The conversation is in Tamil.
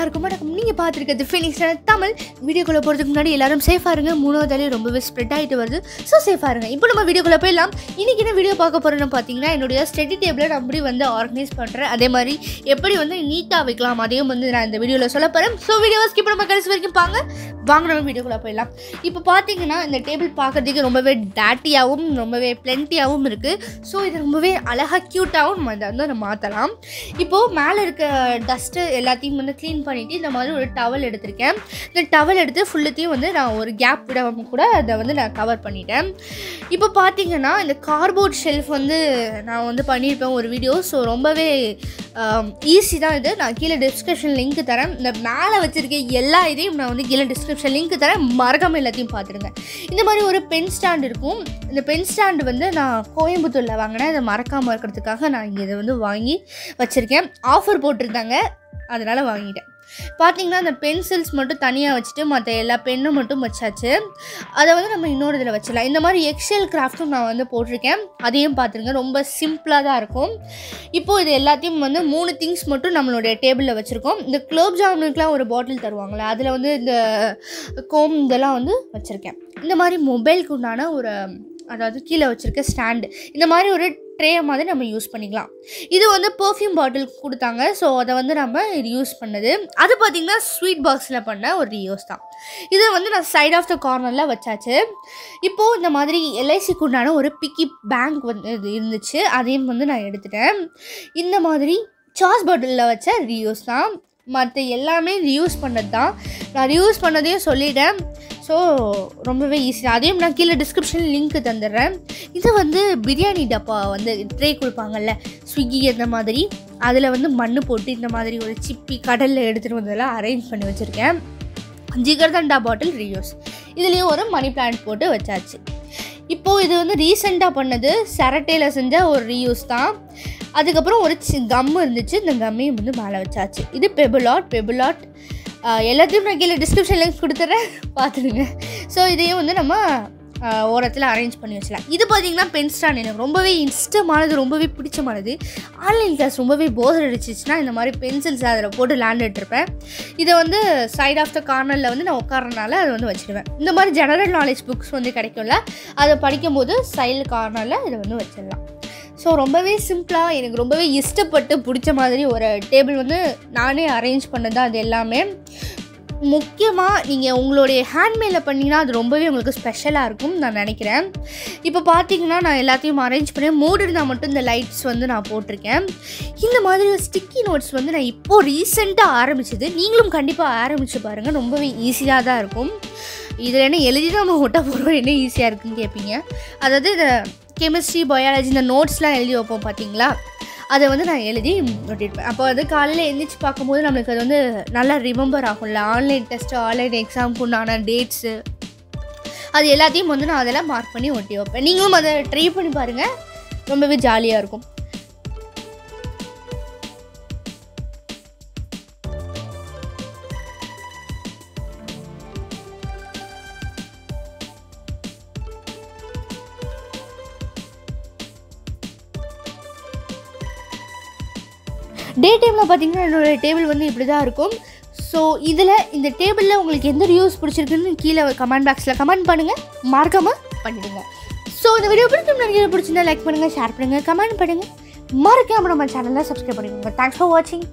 எல்லாருக்கும் வணக்கம். நீங்கள் பார்த்துருக்கிறது ஃபினிக்ஸ் தமிழ். வீடியோக்குள்ளே போகிறதுக்கு முன்னாடி எல்லாரும் சேஃபாக இருங்க. மூணாவது அலையும் ரொம்பவே ஸ்ப்ரெட் ஆகிட்டு வருது. ஸோ சேஃபாக இருங்க. இப்போ நம்ம வீடியோக்குள்ளே போயிடலாம். இன்றைக்கி என்ன வீடியோ பார்க்க போகிறோன்னு பார்த்தீங்கன்னா என்னுடைய ஸ்டடி டேபிளை நான் எப்படி வந்து ஆர்கனைஸ் பண்ணுறேன் அதே மாதிரி எப்படி வந்து நீட்டாக வைக்கலாம் அதையும் வந்து நான் இந்த வீடியோவில் சொல்ல போகிறேன் ஸோ வீடியோவை ஸ்கிப் நம்ம கடைசி வரைக்கும் பாங்க வாங்க நம்ம வீடியோக்குள்ளே போயிடலாம். இப்போ பார்த்தீங்கன்னா இந்த டேபிள் பார்க்கறதுக்கு ரொம்பவே டேட்டியாகவும் ரொம்பவே பிளென்ட்டியாகவும் இருக்குது ஸோ இது ரொம்பவே அழகாக க்யூட்டாகவும் அதை வந்து நம்ம மாற்றலாம் இப்போது மேலே இருக்க டஸ்ட்டு எல்லாத்தையும் வந்து க்ளீன் பண்ணிவிட்டு இந்த மாதிரி ஒரு டவல் எடுத்திருக்கேன். இந்த டவல் எடுத்து ஃபுல்லத்தையும் வந்து நான் ஒரு கேப் விடாமல் கூட அதை வந்து நான் கவர் பண்ணிட்டேன். இப்போ பார்த்தீங்கன்னா இந்த கார்போர்ட் ஷெல்ஃப் வந்து நான் வந்து பண்ணியிருப்பேன் ஒரு வீடியோ ஸோ ரொம்பவே ஈஸி தான் இது. நான் கீழே டிஸ்கிரிப்ஷன் லிங்க் தரேன். இந்த மேலே வச்சுருக்க எல்லா இதையும் நான் வந்து கீழே டிஸ்கிரிப்ஷன் லிங்க் தரேன். மறக்காமல் எல்லாத்தையும் பார்த்துருங்க இந்த மாதிரி ஒரு பென் ஸ்டாண்ட் இருக்கும். இந்த பென் ஸ்டாண்டு வந்து நான் கோயம்புத்தூரில் வாங்கினேன். இதை மறக்காமல் இருக்கிறதுக்காக நான் இங்கே இதை வந்து வாங்கி வச்சுருக்கேன். ஆஃபர் போட்டிருந்தாங்க. அதனால் வாங்கிட்டேன். பார்த்தீங்கன்னா அந்த பென்சில்ஸ் மட்டும் தனியாக வச்சுட்டு மற்ற எல்லா பென்னும் மட்டும் வச்சாச்சு. அதை வந்து நம்ம இன்னொரு இதில் வச்சிடலாம். இந்த மாதிரி எக்ஸல் கிராஃப்ட்டும் நான் வந்து போட்டிருக்கேன். அதையும் பார்த்துருங்க ரொம்ப சிம்பிளாக தான் இருக்கும். இப்போது இது எல்லாத்தையும் வந்து மூணு திங்ஸ் மட்டும் நம்மளுடைய டேபிளில் வச்சுருக்கோம். இந்த குலோப் ஜாமுனுக்குலாம் ஒரு பாட்டில் தருவாங்களே அதில் வந்து இந்த கோம் இதெல்லாம் வந்து வச்சுருக்கேன். இந்த மாதிரி மொபைலுக்கு உண்டான ஒரு அதாவது கீழே வச்சுருக்க ஸ்டாண்டு இந்த மாதிரி ஒரு ட்ரே மாதிரி நம்ம யூஸ் பண்ணிக்கலாம். இது வந்து பர்ஃப்யூம் பாட்டில் கொடுத்தாங்க. ஸோ அதை வந்து நம்ம இது யூஸ் பண்ணது. அது பார்த்திங்கன்னா ஸ்வீட் பாக்ஸில் பண்ண ஒரு ரியூஸ் தான். இதை வந்து நான் சைட் ஆஃப் த கார்னரில் வச்சாச்சு. இப்போது இந்த மாதிரி எல்ஐசிக்கு உண்டான ஒரு பிக்கி பேங்க் வந்து இது இருந்துச்சு. அதையும் வந்து நான் எடுத்துட்டேன். இந்த மாதிரி சாஸ் பாட்டிலில் வச்ச ரியூஸ் தான். மற்ற எல்லாமே ரியூஸ் பண்ணது தான். நான் ரியூஸ் பண்ணதையும் சொல்லிட்டேன். ஸோ ரொம்பவே ஈஸி அதையும் நான் கீழே டிஸ்கிரிப்ஷன் லிங்க் தந்துடுறேன். இது வந்து பிரியாணி டப்பா வந்து ட்ரே கொடுப்பாங்கல்ல ஸ்விக்கி அந்த மாதிரி. அதில் வந்து மண் போட்டு இந்த மாதிரி ஒரு சிப்பி கடலில் எடுத்துகிட்டு வந்ததெல்லாம் அரேஞ்ச் பண்ணி வச்சுருக்கேன். ஜிகர்தண்டா பாட்டில் ரியூஸ் இதுலேயும் ஒரு மணி பிளான்ட் போட்டு வச்சாச்சு. இப்போது இது வந்து ரீசெண்டாக பண்ணது சரட்டையில் செஞ்ச ஒரு ரீயூஸ் தான். அதுக்கப்புறம் ஒரு சி கம் இருந்துச்சு. இந்த கம்மையும் வந்து மேலே வச்சாச்சு. இது பெபிளாட் பெபுலாட் எல்லாத்தையும் நான் கீழே டிஸ்கிரிப்ஷன் லிங்க் கொடுத்துட்றேன் பார்த்துடுங்க ஸோ இதையும் வந்து நம்ம ஓரத்தில் அரேஞ்ச் பண்ணி வச்சலாம் இது பார்த்தீங்கன்னா பென்ஸ்டான் எனக்கு ரொம்பவே இன்ஸ்டமானது ரொம்பவே பிடிச்சமானது. ஆன்லைன் கிளாஸ் ரொம்பவே போர் அடிச்சிச்சுன்னா இந்த மாதிரி பென்சில்ஸ் அதில் போட்டு லேண்டுட்டு இருப்பேன் இதை வந்து சைட் ஆஃப் த கார்னரில் வந்து நான் உட்காரனால அதை வந்து வச்சுருவேன். இந்த மாதிரி ஜெனரல் நாலேஜ் புக்ஸ் வந்து கிடைக்கும்ல அதை படிக்கும்போது சைடு கார்னரில் இதை வந்து வச்சிடலாம். ஸோ ரொம்பவே சிம்பிளாக எனக்கு ரொம்பவே இஷ்டப்பட்டு பிடிச்ச மாதிரி ஒரு டேபிள் வந்து நானே அரேஞ்ச் பண்ணது தான் அது எல்லாமே. முக்கியமாக நீங்கள் உங்களுடைய ஹேண்ட்மேடில் பண்ணிங்கன்னா அது ரொம்பவே உங்களுக்கு ஸ்பெஷலாக இருக்கும் நான் நினைக்கிறேன். இப்போ பார்த்தீங்கன்னா நான் எல்லாத்தையும் அரேஞ்ச் பண்ணேன் மூடு இருந்தால் மட்டும் இந்த லைட்ஸ் வந்து நான் போட்டிருக்கேன். இந்த மாதிரி ஒரு ஸ்டிக்கி நோட்ஸ் வந்து நான் இப்போது ரீசெண்டாக ஆரம்பிச்சது. நீங்களும் கண்டிப்பாக ஆரம்பித்து பாருங்கள் ரொம்பவே ஈஸியாக தான் இருக்கும். இதில் என்ன எழுதி தான் நம்ம ஒட்ட போகிறோம் என்ன ஈஸியாக இருக்குன்னு கேட்பீங்க அதாவது இதை கெமிஸ்ட்ரி பயாலஜி இந்த நோட்ஸ்லாம் எழுதி வைப்போம் பார்த்தீங்களா அதை வந்து நான் எழுதி ஒட்டியிருப்பேன் அப்போ வந்து காலையில் எழுந்திரிச்சு பார்க்கும்போது நம்மளுக்கு அது வந்து நல்லா ரிமெம்பர் ஆகும்ல. ஆன்லைன் டெஸ்ட்டு ஆன்லைன் எக்ஸாமுக்கு உண்டான டேட்ஸு அது எல்லாத்தையும் வந்து நான் அதெல்லாம் மார்க் பண்ணி ஒட்டி வைப்பேன். நீங்களும் அதை ட்ரை பண்ணி பாருங்கள் ரொம்பவே ஜாலியாக இருக்கும். டே டைமில் பார்த்தீங்கன்னா என்னோடய டேபிள் வந்து இப்படி தான் இருக்கும். ஸோ இதில் இந்த டேபிளில் உங்களுக்கு எந்த ரிவ்யூஸ் பிடிச்சிருக்குன்னு கீழே கமெண்ட் பாக்ஸில் கமெண்ட் பண்ணுங்கள் மறக்காமல் பண்ணிடுங்க. ஸோ இந்த வீடியோ பிடிக்கும் நிறைய பிடிச்சிருந்தா லைக் பண்ணுங்கள் ஷேர் பண்ணுங்கள் கமெண்ட் பண்ணுங்கள் மறக்காமல் நம்ம சேனலில் சப்ஸ்கிரைப் பண்ணிக்கோங்க. தேங்க்ஸ் ஃபார் வாட்சிங்